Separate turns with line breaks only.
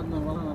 あわな